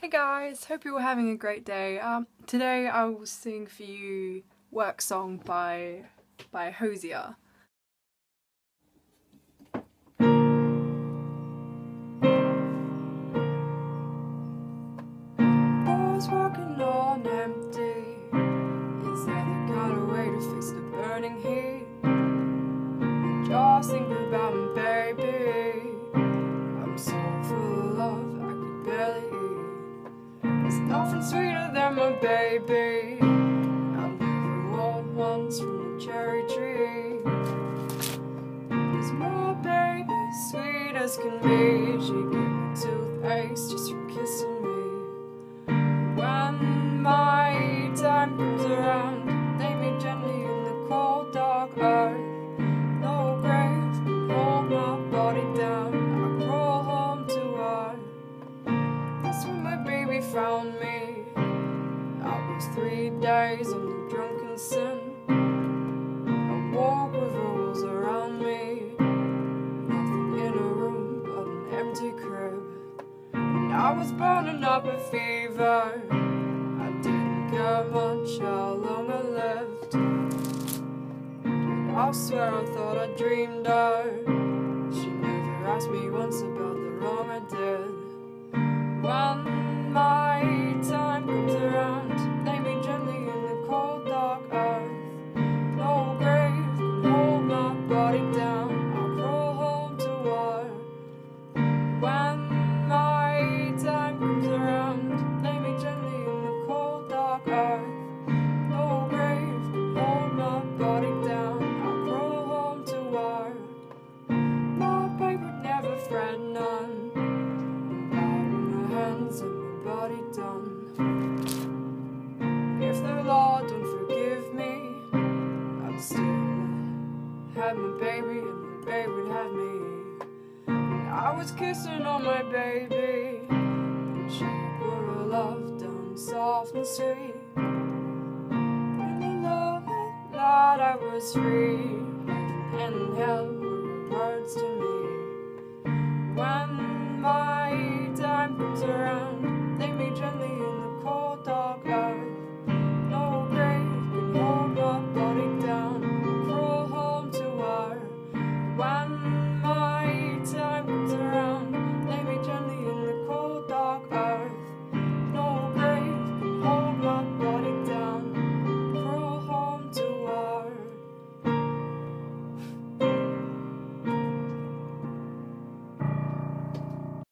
Hey guys, hope you're having a great day. Um, today I will sing for you Work Song by by Hozier. Boys walking on empty. Is that the kind of way to fix the burning heat? Just think about me, baby. I'm so full of love, I could barely eat. Nothing sweeter than my baby. I'll never want ones from the cherry tree. Cause my baby, sweet as can be. She gave me toothaches just for kissing me. Me. I was three days in the drunken sin. I walk with rules around me. Nothing in a room but an empty crib. And I was burning up a fever. I didn't care much how long I lived. I swear I thought I dreamed her. She never asked me once about the wrong I did. Have my baby and my baby have me. And I was kissing on my baby, and she put her love down soft and sweet. In the moment that I was free, and hell